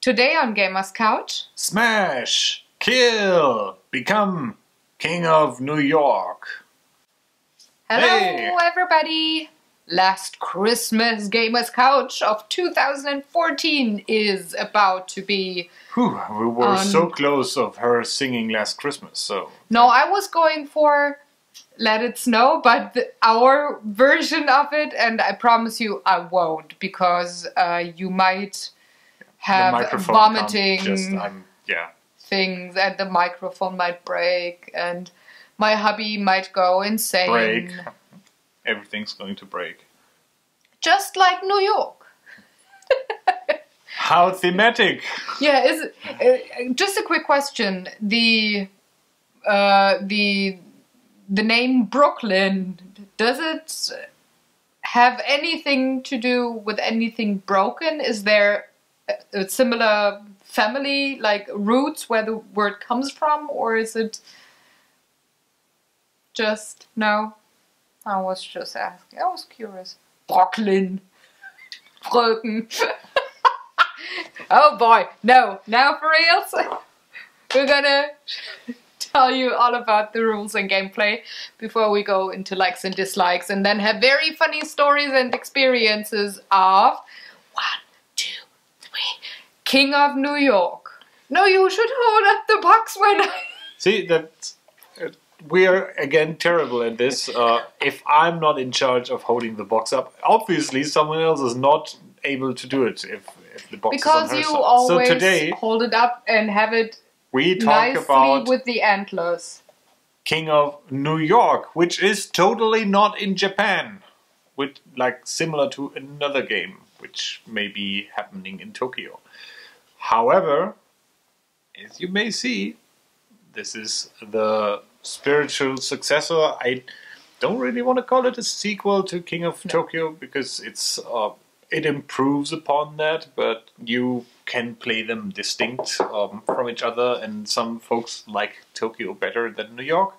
Today on Gamers Couch, Smash! Kill! Become King of New York! hello Hey. everybody! Last Christmas Gamers Couch of 2014 is about to be. Whew, we were On- so close of her singing Last Christmas, so. No, I was going for Let It Snow, but the, our version of it, and I promise you I won't because uh, you might have vomiting. Just, yeah. things and the microphone might break and my hubby might go insane. Break. Everything's going to break. Just like New York. How thematic! Yeah, is uh, just a quick question. The uh, the the name Brooklyn does it have anything to do with anything broken? Is there a, similar family like roots where the word comes from, or is it just no? I was just asking. I was curious. Brooklyn, Broken. oh boy, no! Now for reals, we're gonna tell you all about the rules and gameplay before we go into likes and dislikes, and then have very funny stories and experiences of three, King of New York. No, you should hold up the box when I. See, that uh, we are again terrible at this. Uh, if I'm not in charge of holding the box up, obviously someone else is not able to do it. If, if the box Because is on her you side. always so today hold it up and have it we talk nicely about with the antlers. King of New York, which is totally not in Japan, with like similar to another game, which may be happening in Tokyo. However, as you may see, this is the spiritual successor. I don't really want to call it a sequel to King of Tokyo because it's uh, it improves upon that, but you can play them distinct um, from each other, and some folks like Tokyo better than New York.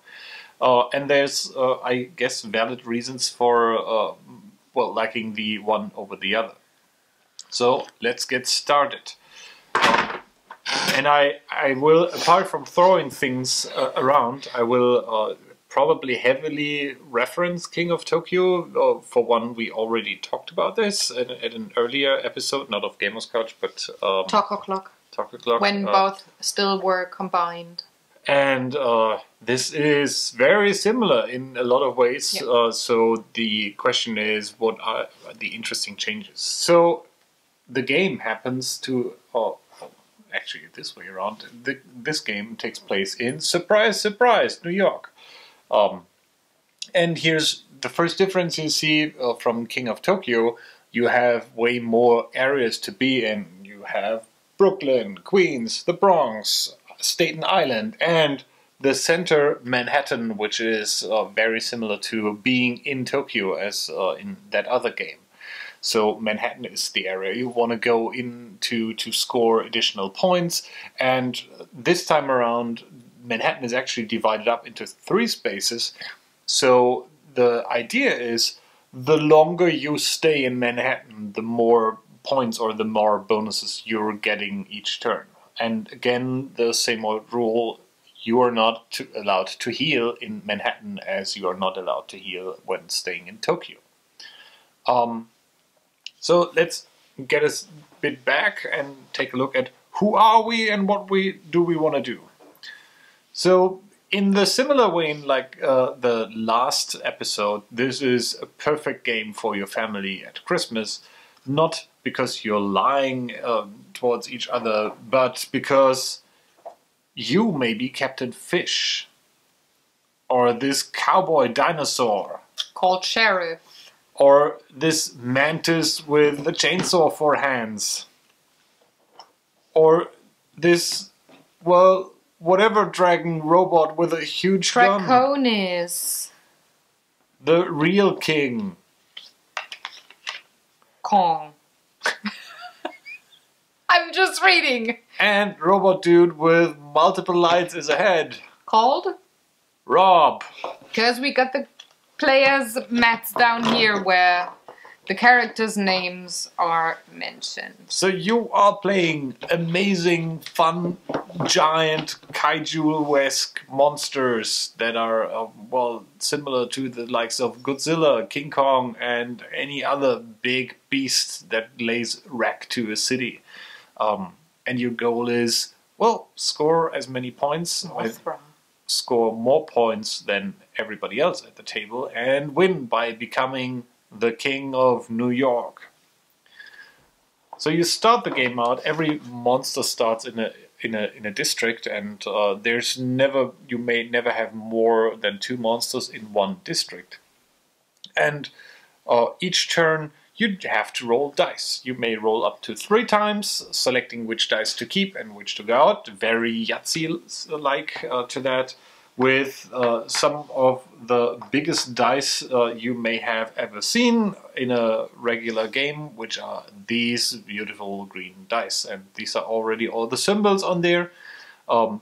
Uh, and there's, uh, I guess, valid reasons for uh, well liking the one over the other. So let's get started. And I, I will, apart from throwing things uh, around, I will uh, probably heavily reference King of Tokyo. Uh, for one, we already talked about this at, at an earlier episode, not of Gamers Couch, but um, Talk o'clock. Talk O'Clock. When uh, both still were combined. and uh, this is very similar in a lot of ways. Yeah. Uh, so the question is, what are the interesting changes? So the game happens to, actually this way around. The, this game takes place in surprise, surprise, New York. Um, and here's the first difference you see uh, from King of Tokyo. You have way more areas to be in. You have Brooklyn, Queens, the Bronx, Staten Island, and the center, Manhattan, which is uh, very similar to being in Tokyo as uh, in that other game. So Manhattan is the area you want to go into to score additional points, and this time around, Manhattan is actually divided up into three spaces. So the idea is the longer you stay in Manhattan, the more points or the more bonuses you're getting each turn. And again, the same old rule you are not to, allowed to heal in Manhattan as you are not allowed to heal when staying in Tokyo. Um, so let's get a bit back and take a look at who are we and what we do we want to do. So in the similar vein, like uh, the last episode, this is a perfect game for your family at Christmas. Not because you're lying um, towards each other, but because you may be Captain Fish or this cowboy dinosaur Called Sheriff. Or this mantis with the chainsaw for hands, or this, well, whatever dragon robot with a huge gun, Drakonis. the real king. Kong. I'm just reading. And robot dude with multiple lights is ahead. Called? Rob. Because we got the players' mats down here where the characters' names are mentioned. So you are playing amazing, fun, giant kaiju-esque monsters that are uh, well similar to the likes of Godzilla, King Kong, and any other big beast that lays wreck to a city. Um, and your goal is well score as many points, Mothra. score more points than everybody else at the table, and win by becoming the king of New York. So you start the game out. Every monster starts in a in a in a district, and uh, there's never you may never have more than two monsters in one district. And uh, each turn you have to roll dice. You may roll up to three times, selecting which dice to keep and which to go out. Very Yahtzee-like uh, to that with uh, some of the biggest dice uh, you may have ever seen in a regular game, which are these beautiful green dice. And these are already all the symbols on there. Um,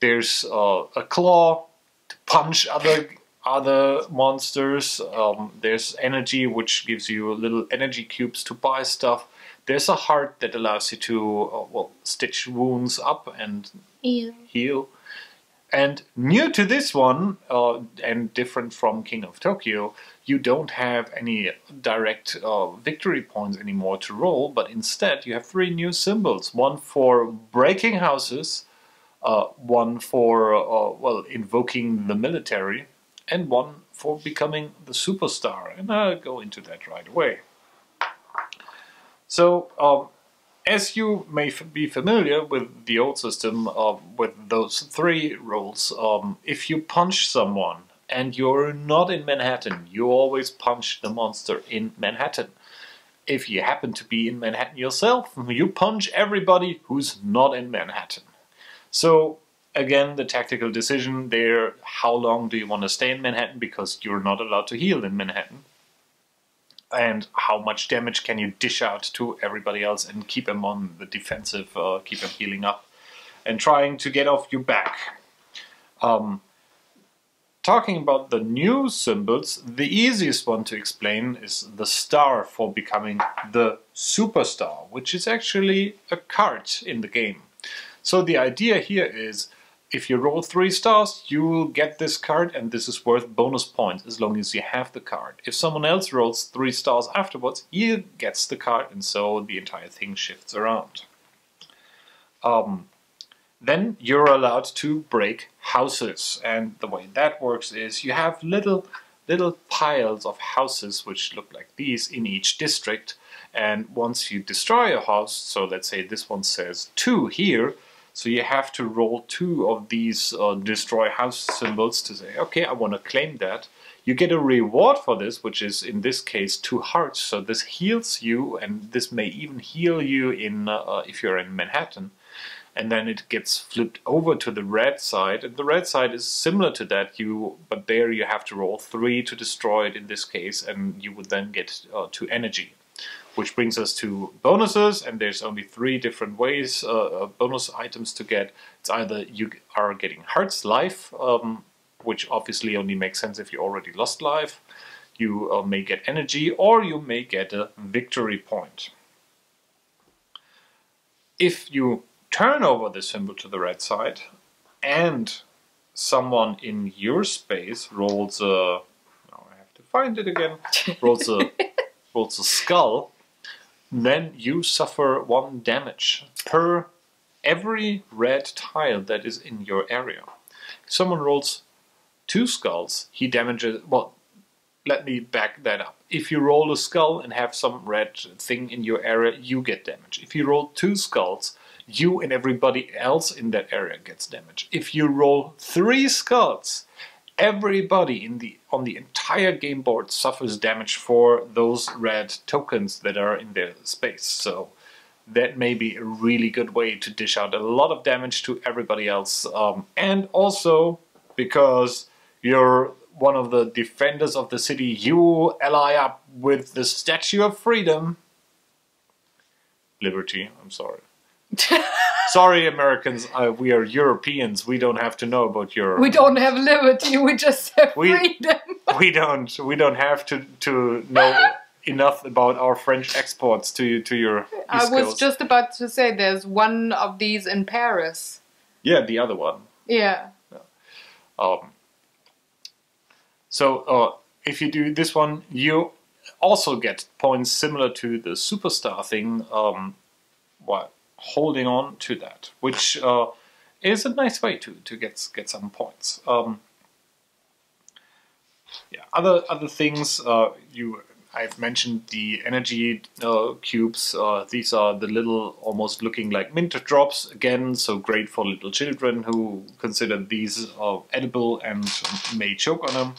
there's uh, a claw to punch other other monsters. Um, there's energy, which gives you little energy cubes to buy stuff. There's a heart that allows you to uh, well stitch wounds up and Ew. heal. And new to this one, uh, and different from King of Tokyo, you don't have any direct uh, victory points anymore to roll, but instead you have three new symbols. One for breaking houses, uh, one for, uh, well, invoking the military, and one for becoming the superstar. And I'll go into that right away. So, um, as you may be familiar with the old system, uh, with those three rules, um, if you punch someone and you're not in Manhattan, you always punch the monster in Manhattan. If you happen to be in Manhattan yourself, you punch everybody who's not in Manhattan. So, again, the tactical decision there how long do you want to stay in Manhattan because you're not allowed to heal in Manhattan? And how much damage can you dish out to everybody else and keep them on the defensive, uh, keep them healing up, and trying to get off your back. Um, talking about the new symbols, the easiest one to explain is the star for becoming the superstar, which is actually a card in the game. So the idea here is if you roll three stars, you will get this card, and this is worth bonus points as long as you have the card. If someone else rolls three stars afterwards, he gets the card, and so the entire thing shifts around. Um, then you're allowed to break houses, and the way that works is you have little little piles of houses which look like these in each district, and once you destroy a house, so let's say this one says two here, so you have to roll two of these uh, destroy house symbols to say, okay, I want to claim that. You get a reward for this, which is in this case two hearts. So this heals you, and this may even heal you in uh, if you're in Manhattan. And then it gets flipped over to the red side, and the red side is similar to that. You, but there you have to roll three to destroy it in this case, and you would then get uh, two energy which brings us to bonuses and there's only three different ways uh, bonus items to get. It's either you are getting hearts life um, which obviously only makes sense if you already lost life. You uh, may get energy or you may get a victory point. If you turn over the symbol to the red side and someone in your space rolls a now I have to find it again rolls a rolls a skull then you suffer one damage per every red tile that is in your area. If someone rolls two skulls, he damages. Well, let me back that up. If you roll a skull and have some red thing in your area, you get damage. If you roll two skulls, you and everybody else in that area gets damage. If you roll three skulls, everybody in the on the entire game board suffers damage for those red tokens that are in their space. So that may be a really good way to dish out a lot of damage to everybody else. Um, and also because you're one of the defenders of the city, you ally up with the Statue of Freedom. Liberty, I'm sorry. Sorry, Americans. Uh, we are Europeans. We don't have to know about Europe. We don't have liberty, we just have We- freedom. we don't. We don't have to to know enough about our French exports to to your. I was just about to say there's one of these in Paris. yeah the other one. Yeah. Um, so uh, if you do this one, you also get points similar to the superstar thing. Um, while holding on to that, which uh, is a nice way to to get get some points. Um, yeah, other other things uh, you. I've mentioned the energy uh, cubes. Uh, these are the little, almost looking like mint drops. Again, so great for little children who consider these uh, edible and may choke on them.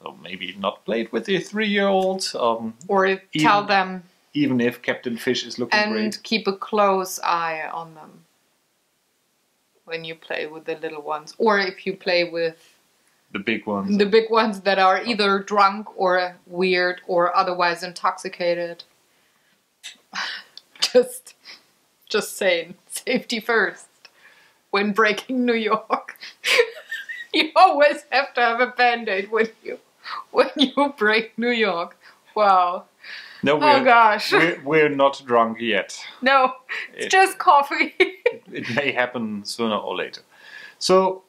So maybe not play it with a three-year-old, um, Or tell them even if Captain Fish is looking and great. And keep a close eye on them when you play with the little ones. Or if you play with The big ones. the big ones that are oh. either drunk or weird or otherwise intoxicated. just just saying, safety first when breaking New York. you always have to have a band-aid with you when you break New York. Wow. No, Oh we're, gosh. we're, we're not drunk yet. No, it's It- just coffee. it may happen sooner or later. So,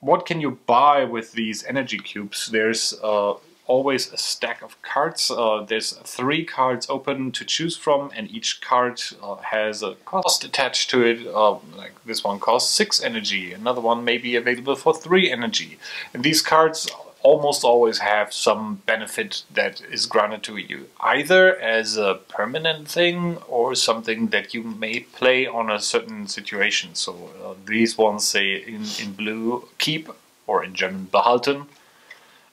what can you buy with these energy cubes? There's uh, always a stack of cards. Uh, there's three cards open to choose from, and each card uh, has a cost attached to it. Uh, like this one costs six energy, another one may be available for three energy. And these cards almost always have some benefit that is granted to you, either as a permanent thing or something that you may play on a certain situation. So uh, these ones say in, in blue, keep, or in German, behalten,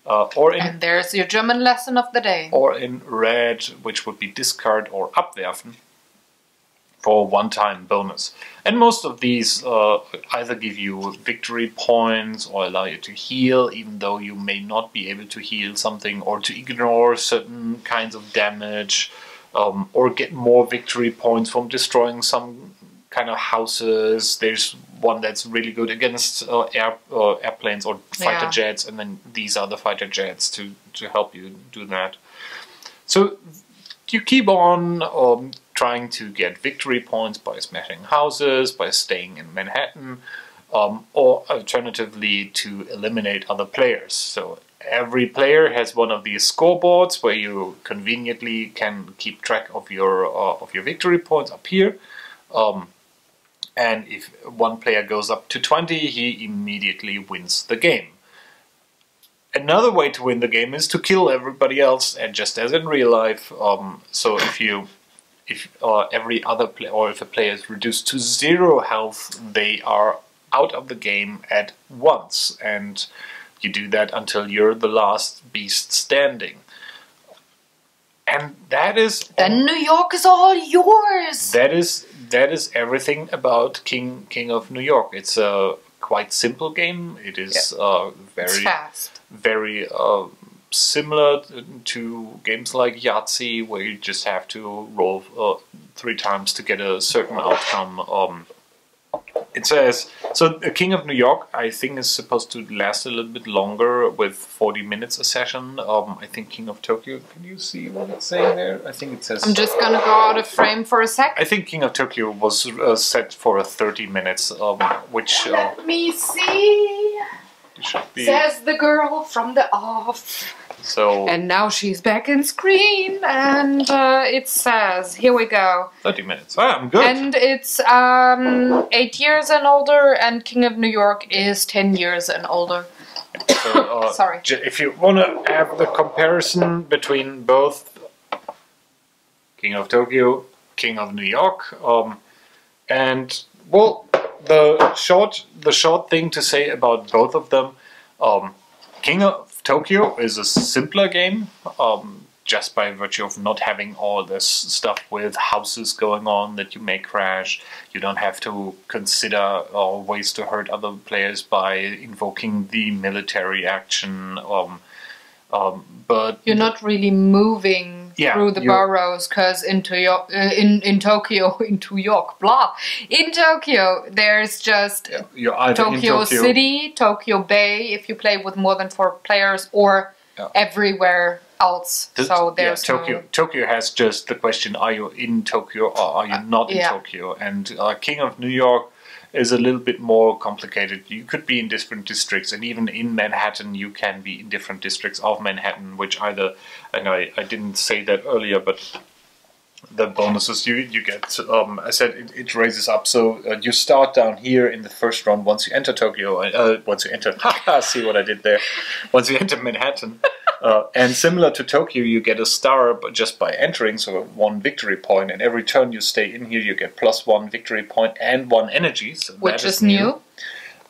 uh, or in and there's your German lesson of the day. or in red, which would be discard or abwerfen for one-time bonus. And most of these uh, either give you victory points or allow you to heal, even though you may not be able to heal something, or to ignore certain kinds of damage, um, or get more victory points from destroying some kind of houses. There's one that's really good against uh, air, uh, airplanes or fighter Yeah. jets, and then these are the fighter jets to, to help you do that. So you keep on um, trying to get victory points by smashing houses, by staying in Manhattan, um, or alternatively to eliminate other players. So every player has one of these scoreboards where you conveniently can keep track of your uh, of your victory points up here. Um, and if one player goes up to 20, he immediately wins the game. Another way to win the game is to kill everybody else, and just as in real life. Um, so if you, if uh, every other player, or if a player is reduced to zero health, they are out of the game at once, and you do that until you're the last beast standing. And that is Then New York is all yours. that is that is everything about King King of New York. It's a quite simple game. It is uh, It's very fast. very uh, similar to games like Yahtzee, where you just have to roll uh, three times to get a certain outcome. Um, it says so. The King of New York, I think, is supposed to last a little bit longer, with forty minutes a session. Um, I think King of Tokyo. Can you see what it's saying there? I think it says. I'm just gonna go out of frame for a sec. I think King of Tokyo was uh, set for a 30 minutes, um, which uh, Let me see. should be Says the girl from the off. So And now she's back in screen, and uh, it says, here we go. 30 minutes. Ah, I'm good. And it's um, eight years and older, and King of New York is ten years and older. So, uh, Sorry. If you want to have the comparison between both King of Tokyo, King of New York, um, and well, the short the short thing to say about both of them, um, King of Tokyo is a simpler game. Um, just by virtue of not having all this stuff with houses going on that you may crash, you don't have to consider uh, ways to hurt other players by invoking the military action. Um, um, but You're not really moving Yeah, through the boroughs, because into Yo- uh, in in Tokyo, into York, blah. In Tokyo, there's just in Tokyo, Tokyo City, Tokyo Bay, if you play with more than four players, or Yeah. everywhere else. So yeah, there's Tokyo. no. Tokyo has just the question: Are you in Tokyo or are you not in yeah. Tokyo? And uh, King of New York is a little bit more complicated. You could be in different districts, and even in Manhattan, you can be in different districts of Manhattan. Which either, and I, I didn't say that earlier, but the bonuses you you get. Um, I said it, it raises up. So uh, you start down here in the first round. Once you enter Tokyo, uh, once you enter, see what I did there. Once you enter Manhattan, uh, and similar to Tokyo, you get a star just by entering, so one victory point. And every turn you stay in here, you get plus one victory point and one energy. So Which that is new.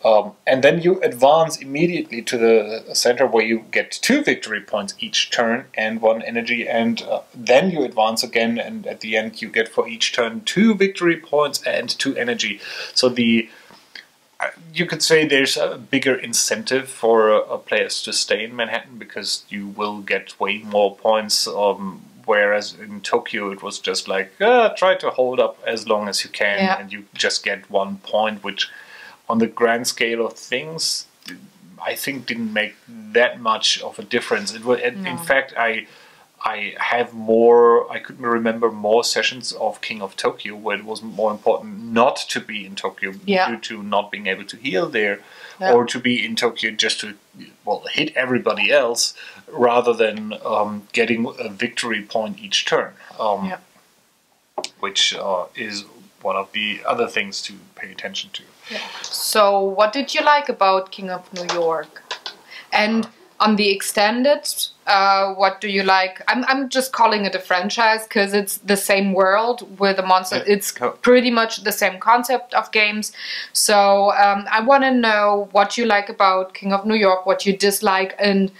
um, and then you advance immediately to the center where you get two victory points each turn and one energy, and uh, then you advance again, and at the end you get for each turn two victory points and two energy. So the you could say there's a bigger incentive for uh, players to stay in Manhattan because you will get way more points. Um, whereas in Tokyo it was just like uh, try to hold up as long as you can, Yeah. and you just get one point, which on the grand scale of things, I think didn't make that much of a difference. It was, in fact, I I have more. I could remember more sessions of King of Tokyo where it was more important not to be in Tokyo Yeah. due to not being able to heal there, Yeah. or to be in Tokyo just to well hit everybody else rather than um, getting a victory point each turn. Um, Yeah. Which uh, is one of the other things to pay attention to. So, what did you like about King of New York? And on the extended, uh, what do you like? I'm, I'm just calling it a franchise because it's the same world with the monster. Yeah. It's pretty much the same concept of games. So, um, I want to know what you like about King of New York, what you dislike, and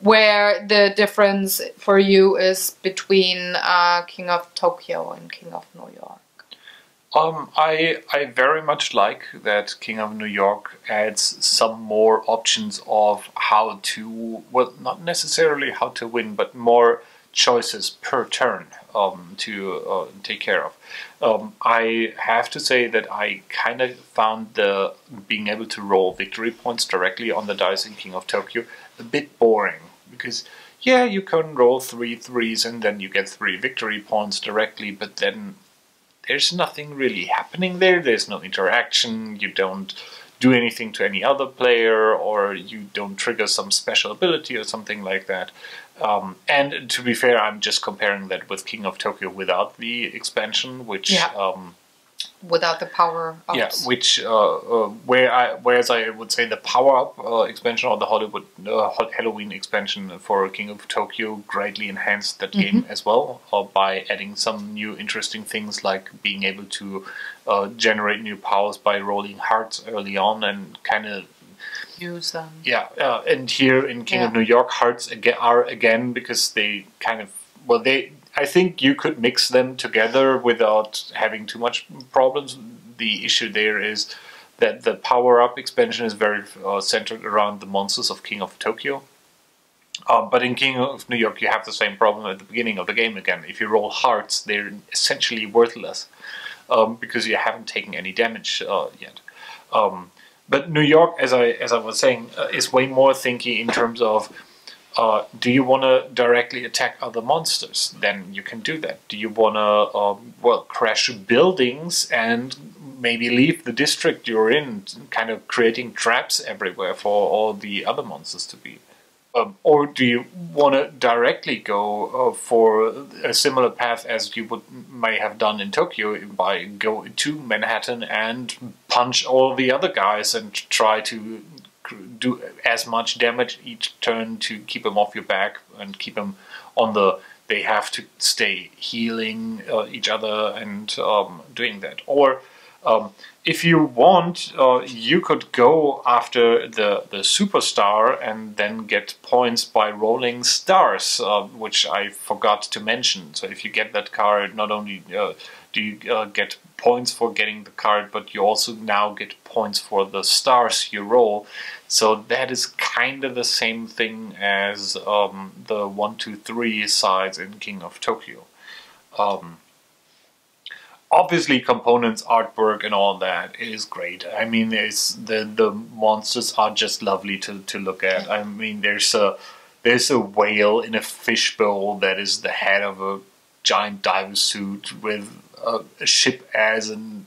where the difference for you is between uh, King of Tokyo and King of New York. Um, I I very much like that King of New York adds some more options of how to well not necessarily how to win but more choices per turn um, to uh, take care of. Um, I have to say that I kind of found the being able to roll victory points directly on the dice in King of Tokyo a bit boring because yeah you can roll three threes and then you get three victory points directly but then there's nothing really happening there. There's no interaction. You don't do anything to any other player, or you don't trigger some special ability or something like that. Um, and to be fair, I'm just comparing that with King of Tokyo without the expansion, which Yeah. um, Without the power ups. yeah, which uh, uh, where I whereas I would say the power up uh, expansion or the Hollywood uh, Halloween expansion for King of Tokyo greatly enhanced that game as well, uh, by adding some new interesting things like being able to uh, generate new powers by rolling hearts early on and kind of use them. yeah, uh, and here in King of New York, hearts aga are again because they kind of well, they I think you could mix them together without having too much problems. The issue there is that the power up expansion is very uh, centered around the monsters of King of Tokyo. Uh, but in King of New York, you have the same problem at the beginning of the game again. If you roll hearts, they're essentially worthless um, because you haven't taken any damage uh, yet. Um, but New York, as I as I was saying, uh, is way more thinky in terms of uh, do you want to directly attack other monsters? Then you can do that. Do you want to um, well crash buildings and maybe leave the district you're in, kind of creating traps everywhere for all the other monsters to be? Um, or do you want to directly go uh, for a similar path as you would may have done in Tokyo by go to Manhattan and punch all the other guys and try to do as much damage each turn to keep them off your back and keep them on the they have to stay healing uh, each other and um, doing that. Or um, if you want, uh, you could go after the, the superstar and then get points by rolling stars, uh, which I forgot to mention. So if you get that card, not only uh, do you uh, get points for getting the card, but you also now get points for the stars you roll. So that is kind of the same thing as um, the one, two, three sides in King of Tokyo. Um, obviously components artwork and all that is great i mean it's the the monsters are just lovely to to look at i mean there's a there's a whale in a fishbowl that is the head of a giant diver suit with a, a ship as an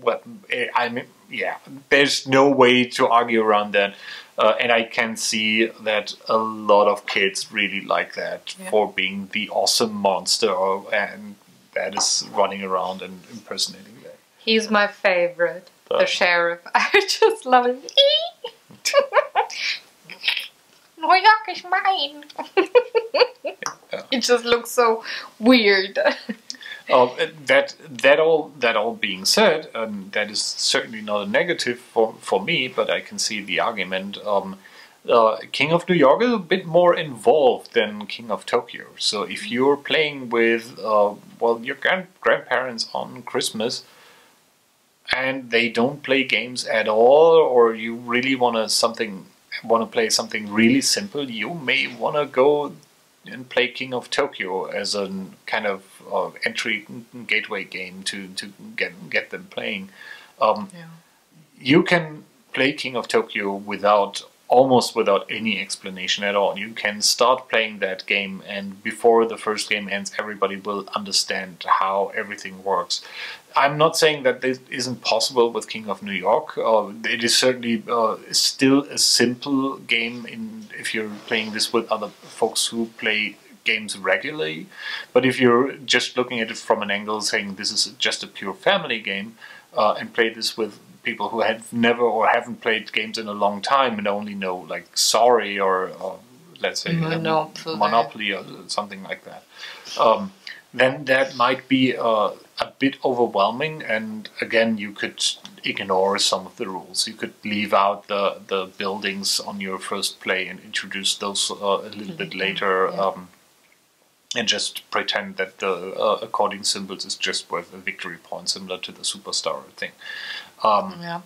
weapon. I mean, yeah, there's no way to argue around that. Uh, and I can see that a lot of kids really like that Yeah. for being the awesome monster and that is running around and impersonating that. He's my favorite, Oh. the sheriff. I just love him. New York is mine. It just looks so weird. Um, that that all that all being said, um, that is certainly not a negative for, for me, but I can see the argument. Um, uh, King of New York is a bit more involved than King of Tokyo. So if you're playing with uh, well your grand- grandparents on Christmas, and they don't play games at all, or you really want to something want to play something really simple, you may want to go and play King of Tokyo as a kind of uh, entry gateway game to, to get get them playing. Um, Yeah. You can play King of Tokyo without almost without any explanation at all. You can start playing that game, and before the first game ends, everybody will understand how everything works. I'm not saying that this isn't possible with King of New York. Uh, it is certainly uh, still a simple game in if you're playing this with other folks who play games regularly. But if you're just looking at it from an angle saying this is just a pure family game, uh, and play this with people who have never or haven't played games in a long time and only know like Sorry or, or let's say um, Monopoly. Monopoly or something like that, um, then that might be uh, a bit overwhelming. And again, you could ignore some of the rules. You could leave out the, the buildings on your first play and introduce those uh, a little bit later. yeah. Um, and just pretend that the uh, according symbols is just worth a victory point, similar to the superstar thing. Um, Yeah.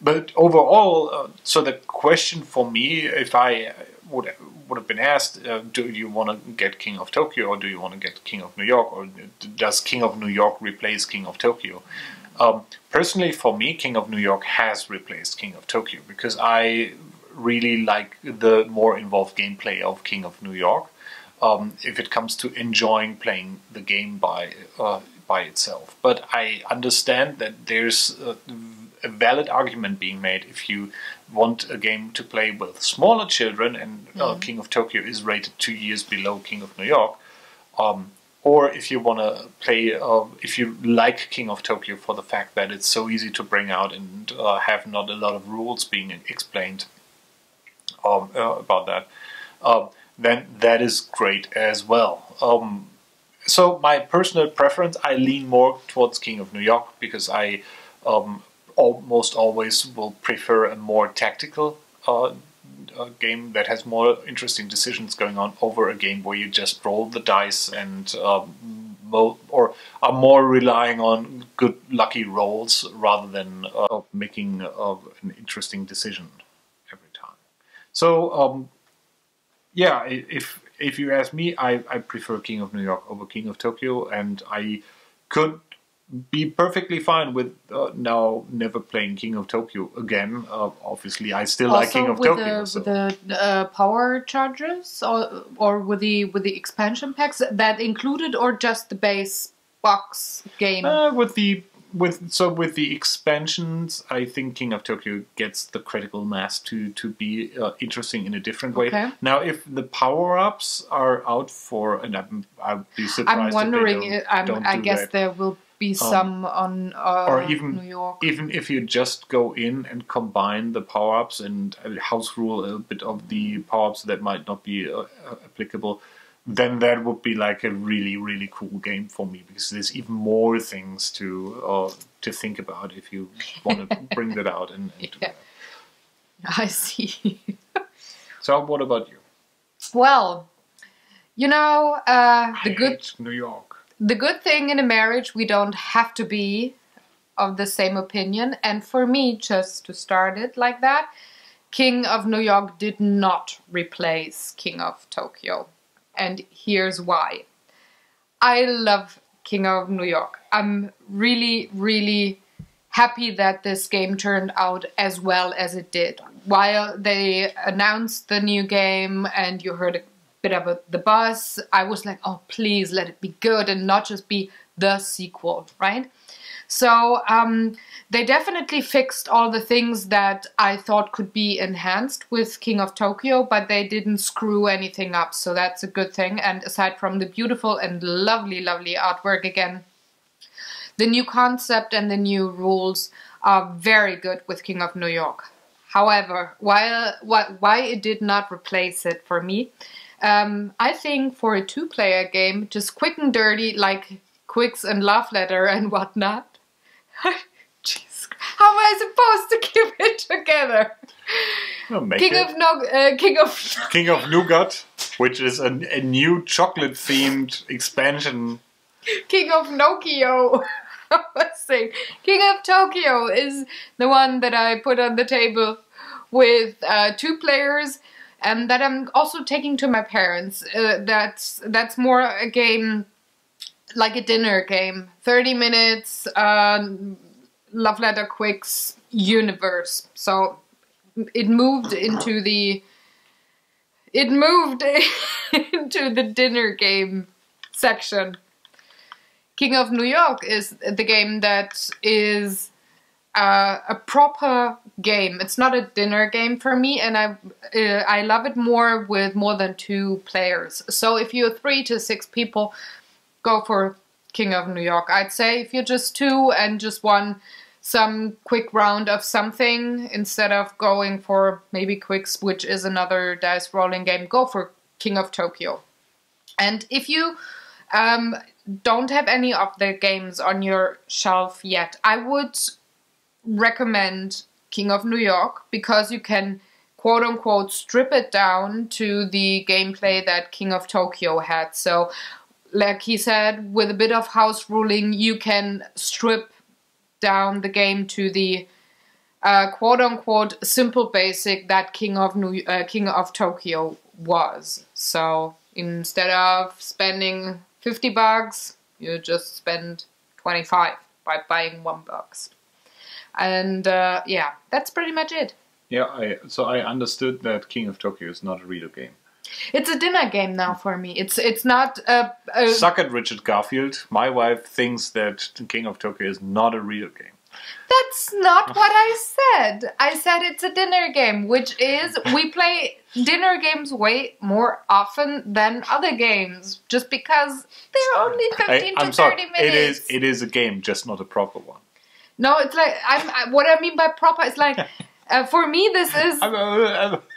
but overall, uh, so the question for me, if I would would have been asked, uh, do you want to get King of Tokyo or do you want to get King of New York, or does King of New York replace King of Tokyo? Um, personally, for me, King of New York has replaced King of Tokyo because I really like the more involved gameplay of King of New York. Um, if it comes to enjoying playing the game by uh, by itself, but I understand that there's a, a valid argument being made if you want a game to play with smaller children, and uh, King of Tokyo is rated two years below King of New York. Um, or if you want to play, uh, if you like King of Tokyo for the fact that it's so easy to bring out and uh, have not a lot of rules being explained um, uh, about that, um, then that is great as well. Um, so my personal preference, I lean more towards King of New York because I um, almost always will prefer a more tactical uh, a game that has more interesting decisions going on over a game where you just roll the dice and um, or are more relying on good lucky rolls rather than uh, making uh, an interesting decision every time. So um, yeah, if if you ask me, I, I prefer King of New York over King of Tokyo, and I could be perfectly fine with uh, now never playing King of Tokyo again. Uh, obviously, I still like King of with Tokyo. the, so. with the uh, power charges or or with the with the expansion packs that included or just the base box game. Uh, with the with so with the expansions, I think King of Tokyo gets the critical mass to to be uh, interesting in a different way. Okay. Now, if the power ups are out for, and I'm, I'd be surprised. I'm wondering. don't- i I'm, don't I guess that. there will be some on uh, or even New York. even if you just go in and combine the power ups and house rule a bit of the power ups that might not be uh, uh, applicable, then that would be like a really really cool game for me because there's even more things to uh, to think about if you want to bring that out and, and Yeah. that. I see. So what about you? well, you know, uh, the I good hate New York. The good thing in a marriage we don't have to be of the same opinion. And for me just to start it like that king of new york did not replace king of tokyo. And here's why. I love king of new york. I'm really really happy that this game turned out as well as it did. While they announced the new game and you heard bit of a, the buzz. I was like, oh, please let it be good and not just be the sequel, right? So um, they definitely fixed all the things that I thought could be enhanced with King of Tokyo, but they didn't screw anything up, so that's a good thing. And aside from the beautiful and lovely, lovely artwork again, the new concept and the new rules are very good with King of New York. However, while why, why it did not replace it for me, um, I think for a two-player game, just quick and dirty like Qwixx and Love Letter and whatnot, Jeez, how am I supposed to keep it together? King it. of no, uh, King of King of Nougat, which is a, a new chocolate themed expansion. King of Nokio. I was saying, King of Tokyo is the one that I put on the table with uh, two players, and that I'm also taking to my parents. Uh, that's that's more a game like a dinner game. 30 minutes, um, Love Letter Qwixx universe. So it moved into the it moved into the dinner game section. King of New York is the game that is uh, a proper game. It's not a dinner game for me, and I uh, I love it more with more than two players. So if you're three to six people, go for King of New York. I'd say if you're just two and just one some quick round of something instead of going for maybe Qwixx, which is another dice rolling game, go for King of Tokyo. And if you um, don't have any of the games on your shelf yet, I would recommend King of New York because you can quote unquote strip it down to the gameplay that King of Tokyo had. So like he said, with a bit of house ruling, you can strip down the game to the uh, quote unquote simple basic that King of New uh, King of Tokyo was. So instead of spending 50 bucks, you just spend 25 by buying one box. And uh, yeah, that's pretty much it. Yeah, I, so I understood that King of Tokyo is not a real game. It's a dinner game now for me. It's it's not a, a Suck at Richard Garfield. My wife thinks that King of Tokyo is not a real game. That's not what I said. I said it's a dinner game, which is we play dinner games way more often than other games, just because they're only fifteen I, to sorry, thirty minutes. It is it is a game, just not a proper one. No, it's like I'm. What I mean by proper is like. Uh, for me, this is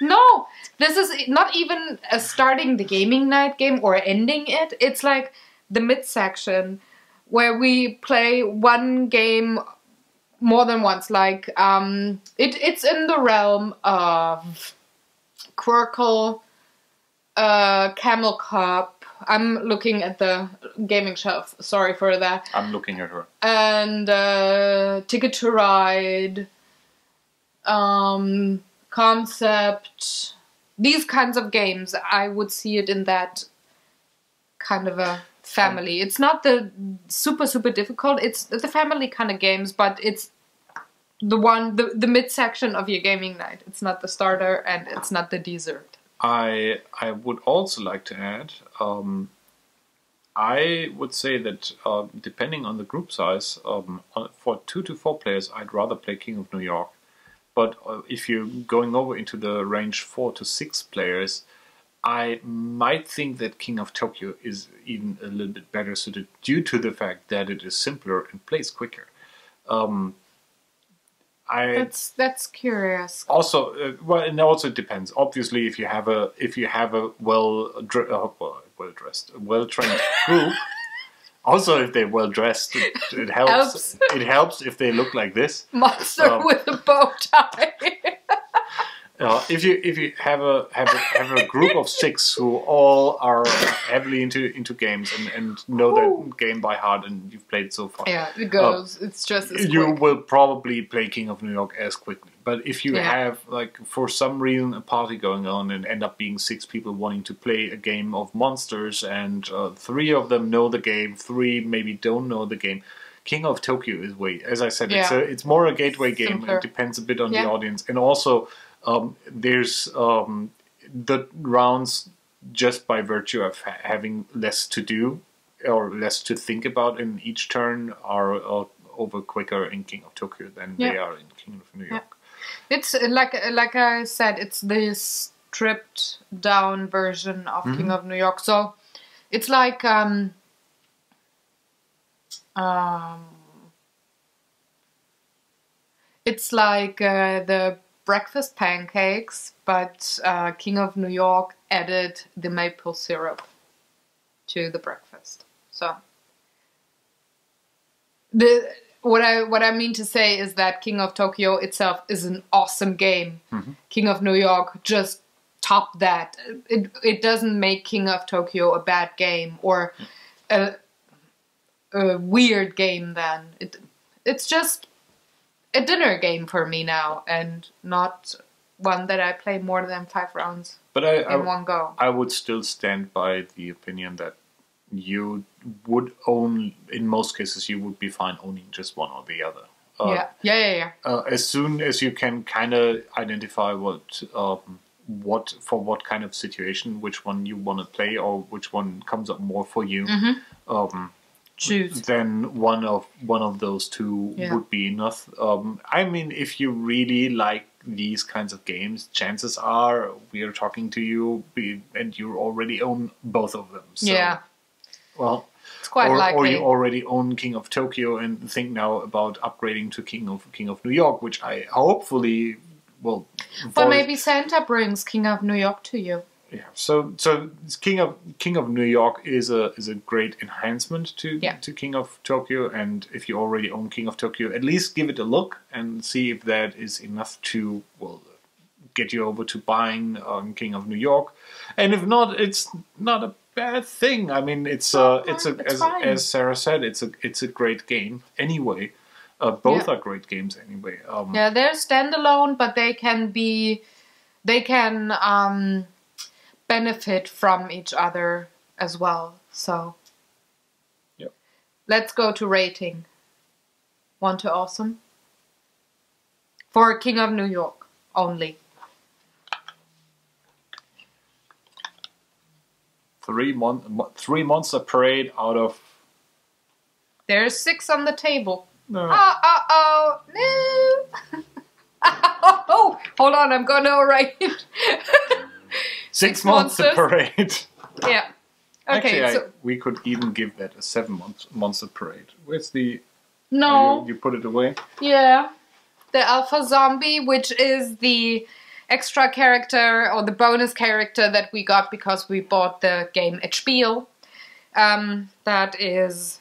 no. This is not even a starting the gaming night game or ending it. It's like the midsection where we play one game more than once. Like um, it, it's in the realm of Qwirkle, uh, Camel Up. I'm looking at the gaming shelf. Sorry for that. I'm looking at her. And uh, Ticket to Ride, um, Concept these kinds of games, I would see it in that kind of a family. It's not the super super difficult. It's the family kind of games, but it's the one the the midsection of your gaming night. It's not the starter and it's not the dessert. I I would also like to add. Um, I would say that uh, depending on the group size, um, for two to four players, I'd rather play King of New York but uh, if you're going over into the range four to six players, I might think that King of Tokyo is even a little bit better suited due to the fact that it is simpler and plays quicker. Um, I that's that's curious. Also, uh, well, and also it depends. Obviously, if you have a if you have a well uh, well, well dressed, well trained group. Also, if they're well dressed, it, it helps. helps. It helps if they look like this. Monster um, with a bow tie. Uh, if you if you have a have a have a group of six who all are heavily into into games and, and know Ooh. the game by heart and you've played so far, yeah, it goes. Uh, it's just you quick. will probably play King of New York as quickly. But if you yeah. have like for some reason a party going on and end up being six people wanting to play a game of monsters and uh, three of them know the game, three maybe don't know the game. King of Tokyo is way, as I said, yeah. it's a, it's more a gateway game. Simpler. It depends a bit on yeah. the audience, and also um, there's um, the rounds just by virtue of ha- having less to do or less to think about in each turn are uh, over quicker in King of Tokyo than they are in King of New York. It's uh, like like I said, it's the stripped down version of King of New York. So it's like um um it's like uh, the breakfast pancakes, but uh, King of New York added the maple syrup to the breakfast. So the what I what I mean to say is that King of Tokyo itself is an awesome game. King of New York just top that. It it doesn't make King of Tokyo a bad game or a, a weird game. Then it it's just a dinner game for me now, and not one that I play more than five rounds But I, in I, one go. I would still stand by the opinion that you would own, in most cases, you would be fine owning just one or the other. Uh, yeah, yeah, yeah, yeah. uh, as soon as you can kind of identify what um, what for what kind of situation which one you want to play or which one comes up more for you um, Choose. then one of one of those two Yeah. would be enough um, i mean if you really like these kinds of games chances are we are talking to you be- and you already own both of them so, yeah, well it's quite or, likely. or you already own King of Tokyo and think now about upgrading to King of King of New York, which I hopefully will. but maybe Santa brings King of New York to you. Yeah. So so King of King of New York is a is a great enhancement to Yeah. to King of Tokyo, and if you already own King of Tokyo, at least give it a look and see if that is enough to well get you over to buying um, King of New York, and if not, it's not a bad thing. I mean, it's uh, it's a it's as, as Sarah said, it's a it's a great game anyway. Uh, both Yeah. are great games anyway. Um, Yeah, they're standalone, but they can be, they can um, benefit from each other as well. So, Yep. let's go to rating. One to awesome. For King of New York only. Three mon- mo- three monster parade out of. There's six on the table. No. Oh, oh, oh, no. oh, hold on, I'm gonna write. Six, Six months monsters. parade. yeah. Okay, Actually, I, we could even give that a seven month monster parade. Where's the? no. You, you put it away. Yeah. The Alpha Zombie, which is the extra character or the bonus character that we got because we bought the game at Spiel. Um, that is,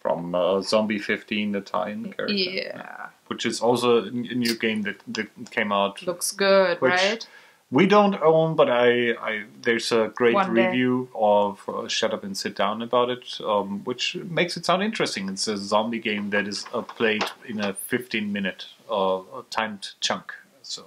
From uh, Zombie 15, the tie-in character, yeah, which is also a new game that, that came out. looks good, Which- right? We don't own, but I, I there's a great One day. review of uh, Shut Up and Sit Down about it, um, which makes it sound interesting. It's a zombie game that is uh, played in a 15 minute uh, timed chunk. So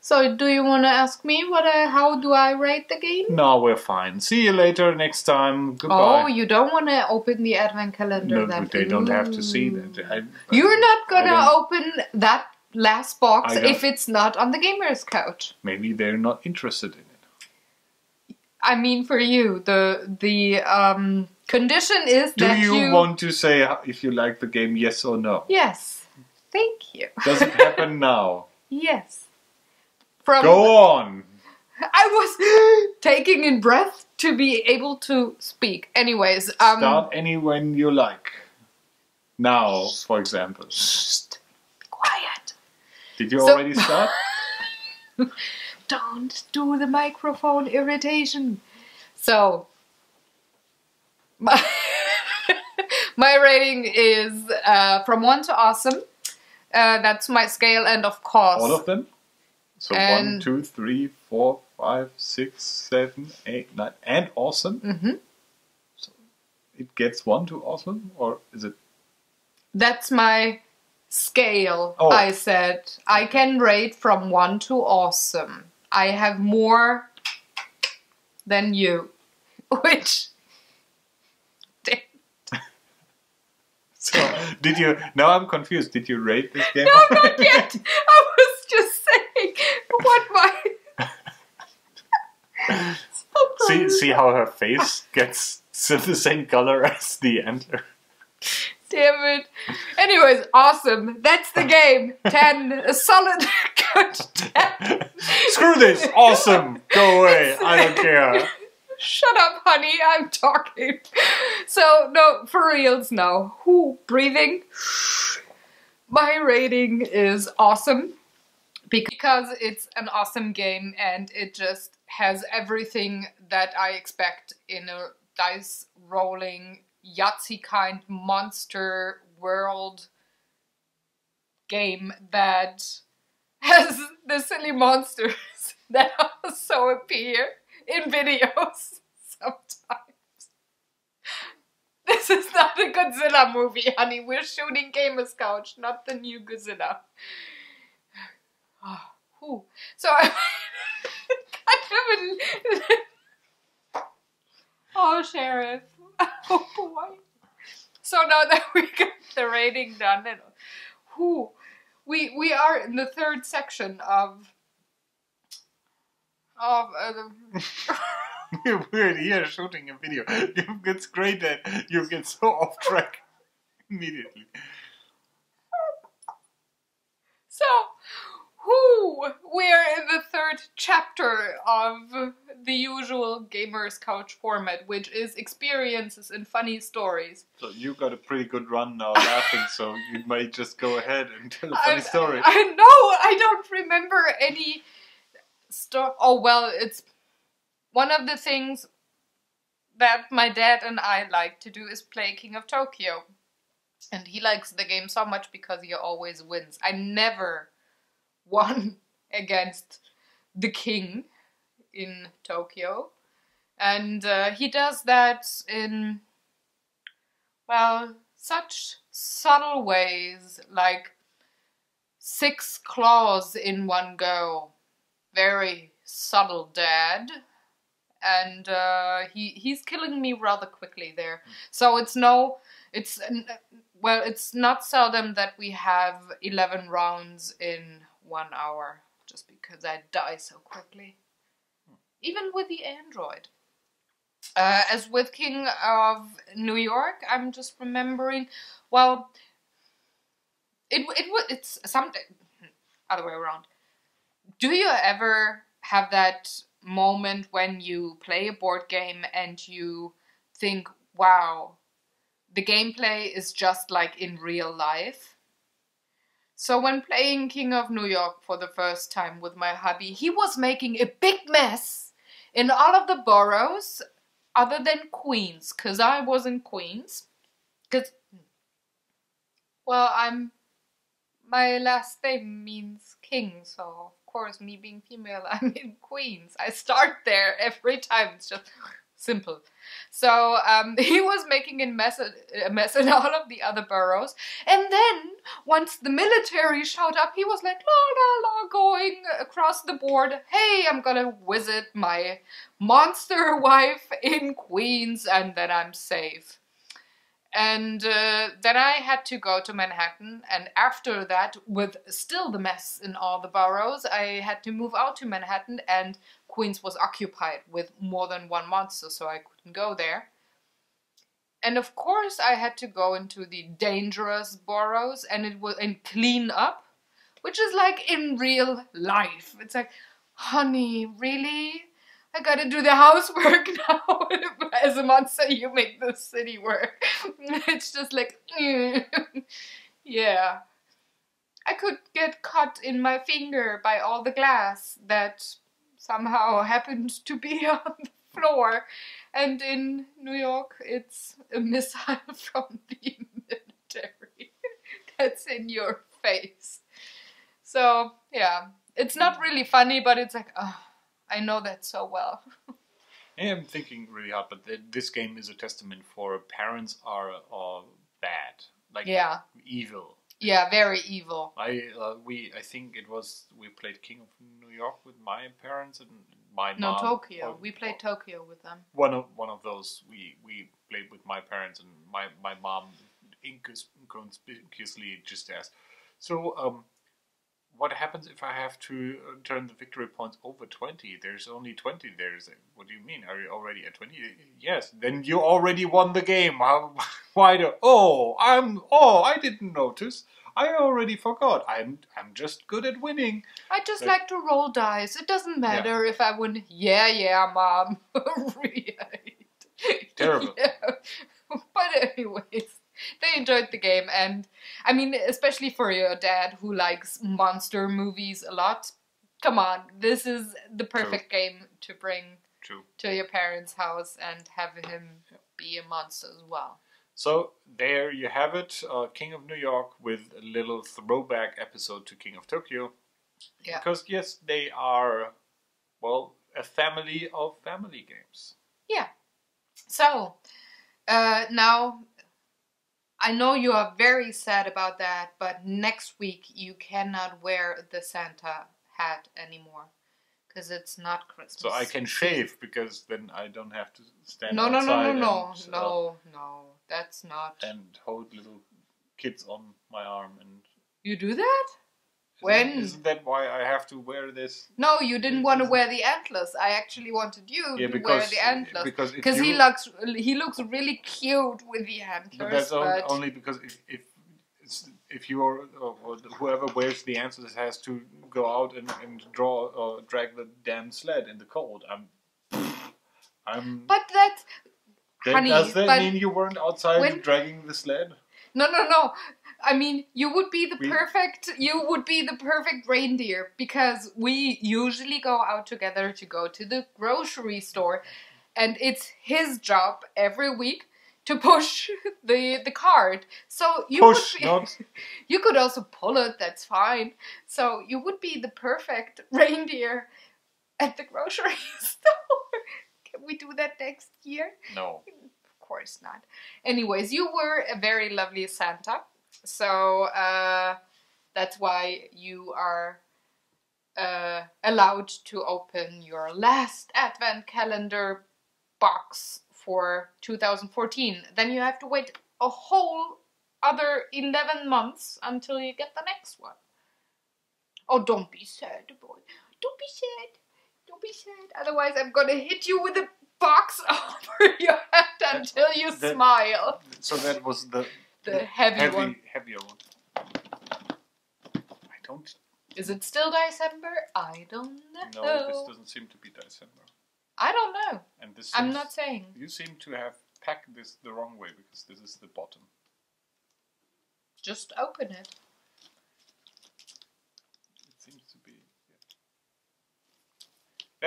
So, do you want to ask me what? I, how do I rate the game? no, we're fine. See you later next time. Goodbye. Oh, you don't want to open the advent calendar no, then? they don't have to see that. I, You're not gonna open that last box if it's not on the gamer's couch. Maybe they're not interested in it. I mean, for you, the the um, condition is Do that you, want to say if you like the game, yes or no? Yes, thank you. Does it happen now? Yes. From Go on. I was taking in breath to be able to speak. Anyways, um, Start any when you like. Now, for example. Shh, be quiet. Did you So- already start? Don't do the microphone irritation. So, my, my rating is uh, from one to awesome. Uh, that's my scale, and of course, All of them? So one, And- two, three, four, five, six, seven, eight, nine, and awesome. Mhm. So it gets one to awesome, or is it? that's my scale. Oh. I said I can rate from one to awesome. I have more than you, which. So did you? Now I'm confused. Did you rate this game? No, not yet. I was just saying what my. see see how her face gets the same color as the antler. Damn it. Anyways, awesome. That's the game. 10. A solid good 10. Screw this! Awesome! Go away! I don't care. Shut up, honey. I'm talking. So, no, for reals now. Who? Breathing. My rating is awesome because it's an awesome game and it just has everything that I expect in a dice rolling Yahtzee kind monster world game that has the silly monsters that also appear in videos sometimes. This is not a Godzilla movie, honey. We're shooting Gamers Couch, not the new Godzilla. Oh, so I kind of Oh, Sheriff. Oh. So now that we got the rating done, and who we we are in the third section of of uh, We're here shooting a video. It's great that you get so off track immediately. so we're in the third chapter of the usual gamers couch format, which is experiences and funny stories. So you got a pretty good run now laughing, so you might just go ahead and tell a funny I, story. I know I don't remember any story. Oh well, it's one of the things that my dad and I like to do is play King of Tokyo. And he likes the game so much because he always wins. I never won against the king in Tokyo. And uh, he does that in, well, such subtle ways, like six claws in one go. Very subtle, Dad. And uh, he he's killing me rather quickly there. So it's no, it's well, it's not seldom that we have eleven rounds in one hour, just because I die so quickly. Even with the android. Uh, as with King of New York, I'm just remembering. Well, it it it's something other way around. Do you ever have that moment when you play a board game and you think, "Wow, the gameplay is just like in real life"? So when playing King of New York for the first time with my hubby, he was making a big mess in all of the boroughs other than Queens, because I was in Queens. Because, well, I'm, my last name means king, so of course, me being female, I'm in Queens. I start there every time, it's just simple. So um, he was making a mess, a mess in all of the other boroughs. And then, once the military showed up, he was like, la la la, going across the board. Hey, I'm gonna visit my monster wife in Queens, and then I'm safe. And uh, then I had to go to Manhattan, and after that, with still the mess in all the boroughs, I had to move out to Manhattan, and Queens was occupied with more than one monster, so I couldn't go there. And of course, I had to go into the dangerous boroughs and it was and clean up, which is like in real life. It's like, honey, really? I gotta do the housework now. As a monster, you make the city work. it's just like, mm. yeah. I could get cut in my finger by all the glass that somehow happened to be on the floor. And in New York, it's a missile from the military that's in your face. So, yeah, it's not really funny, but it's like, oh, I know that so well. I am thinking really hard, but th- this game is a testament for parents are are bad, like Yeah. evil. Yeah, very evil. I uh, we I think it was we played King of New York with my parents and my No, mom. Tokyo. or- We played or Tokyo with them. one of one of those we we played with my parents and my my mom inconspicuously just asked. So um, what happens if I have to uh, turn the victory points over 20? There's only 20 there. Is it- What do you mean? Are you already at 20? Yes, then you already won the game. How, why do, oh, I'm, oh, I didn't notice. I already forgot. I'm, I'm just good at winning. I just Like- like to roll dice. It doesn't matter if I win. Yeah, yeah, mom. Terrible. Yeah. But anyways, they enjoyed the game, and I mean, especially for your dad who likes monster movies a lot. Come on, this is the perfect game to bring True. to your parents' house and have him be a monster as well. So there you have it, uh, King of New York with a little throwback episode to King of Tokyo. Yeah. Because yes, they are, well, a family of family games. Yeah. So, uh, now I know you are very sad about that, but next week you cannot wear the Santa hat anymore because it's not Christmas. So I can shave because then I don't have to stand No, no, no, no, no, no, no. That's not. and hold little kids on my arm and. You do that? When? Isn't that why I have to wear this? No, you didn't want to wear the antlers. I actually wanted you Yeah, to because wear the antlers because because he looks he looks really cute with the antlers. But that's but- only because if if it's, if you are or, or whoever wears the antlers has to go out and, and draw or drag the damn sled in the cold. I'm I'm. But that's then honey, does that mean you weren't outside when- dragging the sled? no, no, no. I mean, you would be the We- perfect. You would be the perfect reindeer because we usually go out together to go to the grocery store, and it's his job every week to push the the cart. So you Push, would be, You could also pull it. That's fine. So you would be the perfect reindeer at the grocery store. Can we do that next year? no. Of course not. Anyways, you were a very lovely Santa. So uh, that's why you are uh, allowed to open your last advent calendar box for 2014. Then you have to wait a whole other 11 months until you get the next one. Oh, don't be sad, boy. Don't be sad. Don't be sad. Otherwise, I'm gonna hit you with a box over your head until you that- smile. So that was the The heavy, heavy one. heavier one. I don't Is it still December? I don't know. No, This doesn't seem to be December. I don't know. And this. I'm not saying. You seem to have packed this the wrong way because this is the bottom. Just open it. It seems to be. Yeah.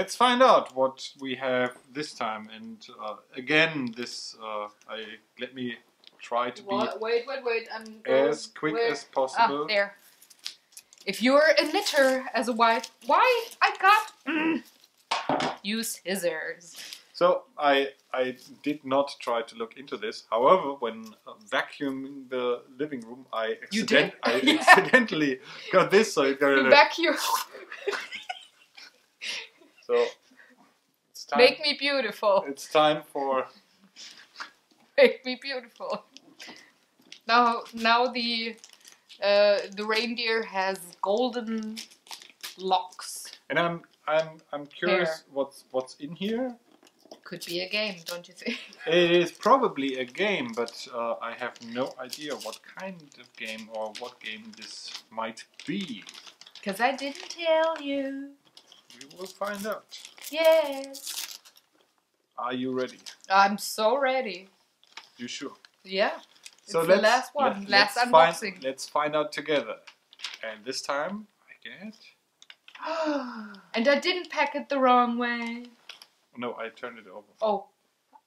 Let's find out what we have this time. And uh, again, this uh, I let me try to be Wait, wait, wait. I'm as quick where- as possible. Ah, there. If you're a knitter as a wife, why I got mm, use scissors. So I I did not try to look into this. However, when uh, vacuuming the living room, I You accident- did? I Yeah. accidentally got this. So it You a- vacuum. so it's time. Make me beautiful. It's time for Make me beautiful. Now, now the uh, the reindeer has golden locks. and I'm I'm I'm curious Hair. what's what's in here. Could be a game, don't you think? It is probably a game, but uh, I have no idea what kind of game or what game this might be. Because I didn't tell you. We will find out. Yes. Are you ready? I'm so ready. You sure? Yeah. So It's the last one, last let's unboxing. Find, let's find out together. And this time I get. and I didn't pack it the wrong way. No, I turned it over. Oh.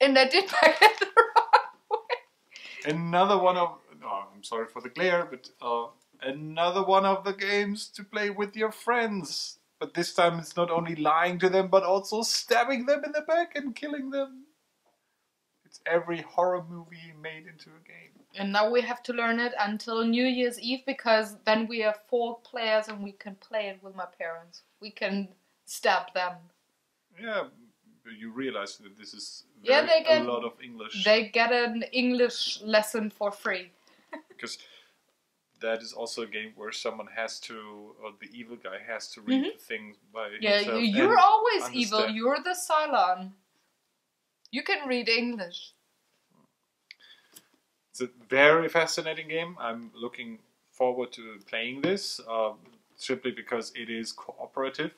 And I did pack it the wrong way. Another one of. Oh, I'm sorry for the glare, but uh, another one of the games to play with your friends. But this time it's not only lying to them, but also stabbing them in the back and killing them. It's every horror movie made into a game. And now we have to learn it until New Year's Eve because then we have four players and we can play it with my parents. We can stab them. Yeah, but you realize that this is Yeah, they get- a lot of English. They get an English lesson for free. because that is also a game where someone has to, or the evil guy has to read Mhm. the things by Yeah, himself. you, you're and always evil. You're the Cylon. You can read English. It's a very fascinating game. I'm looking forward to playing this, um, simply because it is cooperative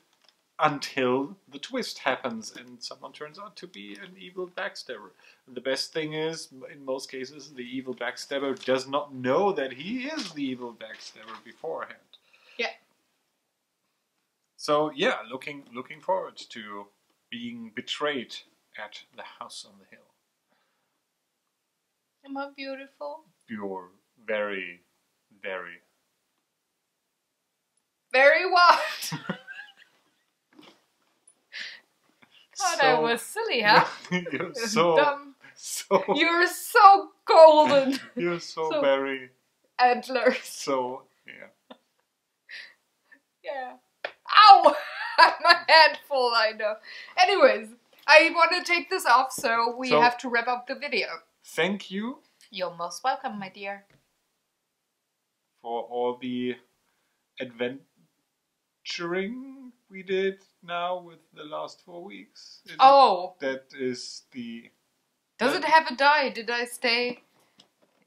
until the twist happens and someone turns out to be an evil backstabber. And the best thing is, in most cases, the evil backstabber does not know that he is the evil backstabber beforehand. Yeah. So yeah, looking looking forward to being betrayed at the house on the hill. Am I beautiful? You're very, very Very what? God, I was silly, huh? you're so Dumb. so You're so golden. you're so, so- very Antlers. so yeah. Yeah. Ow! My head full, I know. Anyways, I want to take this off, so we So- have to wrap up the video. Thank you You're most welcome, my dear. for all the adventuring we did now with the last four weeks. Is it- Oh, that is the does it have a die? Did I stay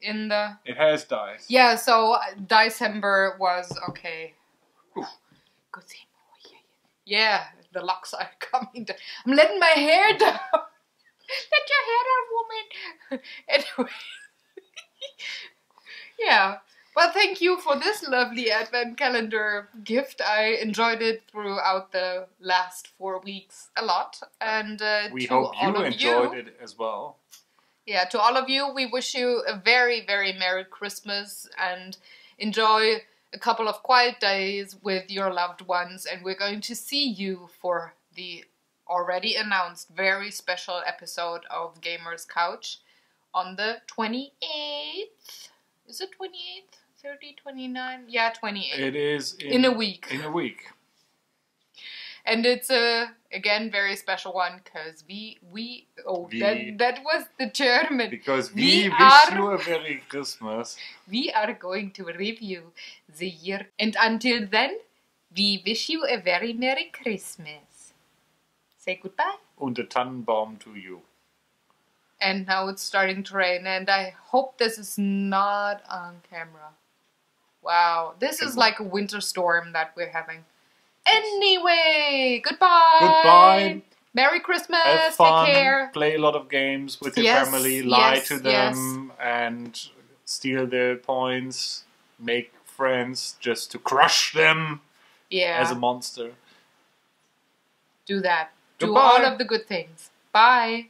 in the. it has dice. Yeah, so uh, December was okay. Oof. Good thing. Oh, yeah, yeah. Yeah, the locks are coming down. I'm letting my hair down. Let your hair down, woman. anyway. yeah. Well, thank you for this lovely advent calendar gift. I enjoyed it throughout the last four weeks a lot. And uh, We to hope all you of enjoyed you, it as well. yeah, to all of you, we wish you a very, very Merry Christmas and enjoy a couple of quiet days with your loved ones. And we're going to see you for the already announced very special episode of Gamers Couch on the 28th. Is it 28th? 30, 29? Yeah, 28. It is in, in a week. In a week. and it's a again very special one because we we oh We- that that was the German Because we, We wish are- you a Merry Christmas. we are going to review the year. And until then, we wish you a very Merry Christmas. Say goodbye. Und a Tannenbaum to you. And now it's starting to rain, and I hope this is not on camera. Wow, this is like a winter storm that we're having. Anyway, goodbye. Goodbye. Merry Christmas. Have fun. Take care. Play a lot of games with your Yes, family. Lie yes, to them and steal their points. Make friends just to crush them Yeah, as a monster. do that. Do all of the good things. Bye.